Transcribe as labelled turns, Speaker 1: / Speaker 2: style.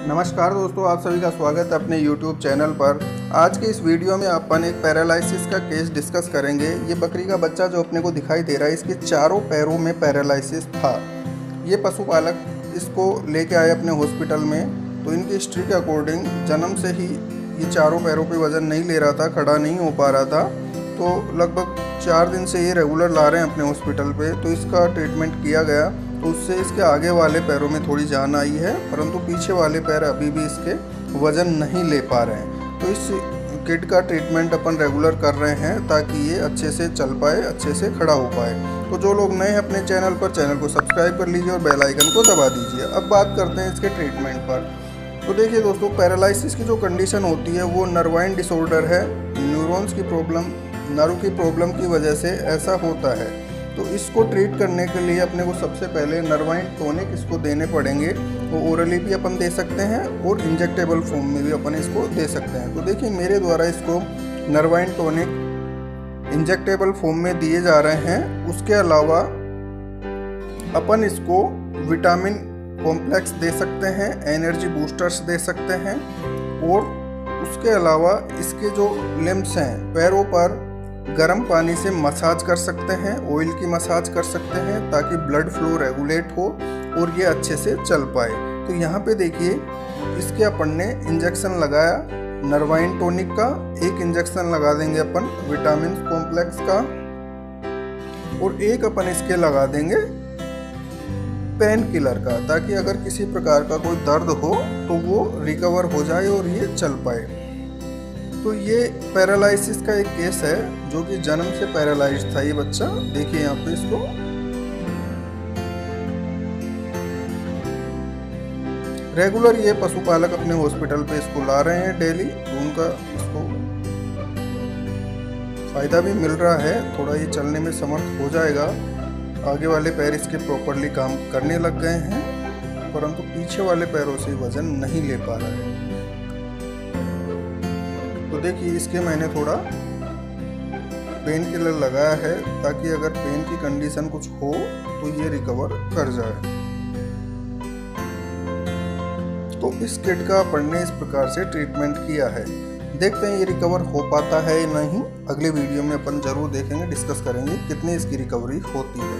Speaker 1: नमस्कार दोस्तों, आप सभी का स्वागत है अपने YouTube चैनल पर। आज के इस वीडियो में अपन एक पैरालिसिस का केस डिस्कस करेंगे। ये बकरी का बच्चा जो अपने को दिखाई दे रहा है, इसके चारों पैरों में पैरालिसिस था। ये पशुपालक इसको लेके आए अपने हॉस्पिटल में तो इनकी हिस्ट्री के अकॉर्डिंग जन्म से ही ये चारों पैरों पर वज़न नहीं ले रहा था, खड़ा नहीं हो पा रहा था। तो लगभग चार दिन से ये रेगुलर ला रहे हैं अपने हॉस्पिटल पर तो इसका ट्रीटमेंट किया गया। तो उससे इसके आगे वाले पैरों में थोड़ी जान आई है, परंतु पीछे वाले पैर अभी भी इसके वज़न नहीं ले पा रहे हैं। तो इस किड का ट्रीटमेंट अपन रेगुलर कर रहे हैं ताकि ये अच्छे से चल पाए, अच्छे से खड़ा हो पाए। तो जो लोग नए हैं अपने चैनल पर, चैनल को सब्सक्राइब कर लीजिए और बेल आइकन को दबा दीजिए। अब बात करते हैं इसके ट्रीटमेंट पर। तो देखिए दोस्तों पैरालिसिस की जो कंडीशन होती है, वो नर्वाइन डिसऑर्डर है, न्यूरॉन्स की प्रॉब्लम, नर्व की प्रॉब्लम की वजह से ऐसा होता है। तो इसको ट्रीट करने के लिए अपने को सबसे पहले नर्वाइन टोनिक इसको देने पड़ेंगे। वो ओरली भी अपन दे सकते हैं और इंजेक्टेबल फॉर्म में भी अपन इसको दे सकते हैं। तो देखिए, मेरे द्वारा इसको नर्वाइन टोनिक इंजेक्टेबल फॉर्म में दिए जा रहे हैं। उसके अलावा अपन इसको विटामिन कॉम्प्लेक्स दे सकते हैं एनर्जी बूस्टर्स दे सकते हैं और उसके अलावा इसके जो लिम्स हैं, पैरों पर गर्म पानी से मसाज कर सकते हैं ऑयल की मसाज कर सकते हैं ताकि ब्लड फ्लो रेगुलेट हो और ये अच्छे से चल पाए। तो यहाँ पे देखिए, इसके अपन ने इंजेक्शन लगाया नर्वाइन टोनिक का, एक इंजेक्शन लगा देंगे अपन विटामिन कॉम्प्लेक्स का, और एक अपन इसके लगा देंगे पेन किलर का, ताकि अगर किसी प्रकार का कोई दर्द हो तो वो रिकवर हो जाए और ये चल पाए। तो ये पैरालिसिस का एक केस है, जो कि जन्म से पैरालाइज था ये बच्चा। देखिए यहाँ पे इसको। रेगुलर ये पशुपालक अपने हॉस्पिटल पे इसको ला रहे हैं डेली। तो उनका इसको फ़ायदा भी मिल रहा है। थोड़ा ये चलने में समर्थ हो जाएगा। आगे वाले पैर इसके प्रॉपरली काम करने लग गए हैं, परंतु पीछे वाले पैरों से वज़न नहीं ले पा रहा है। देखिए इसके मैंने थोड़ा पेन किलर लगाया है ताकि अगर पेन की कंडीशन कुछ हो तो ये रिकवर कर जाए। तो इस किट का अपन ने इस प्रकार से ट्रीटमेंट किया है। देखते हैं ये रिकवर हो पाता है या नहीं। अगले वीडियो में अपन ज़रूर देखेंगे डिस्कस करेंगे कितनी इसकी रिकवरी होती है।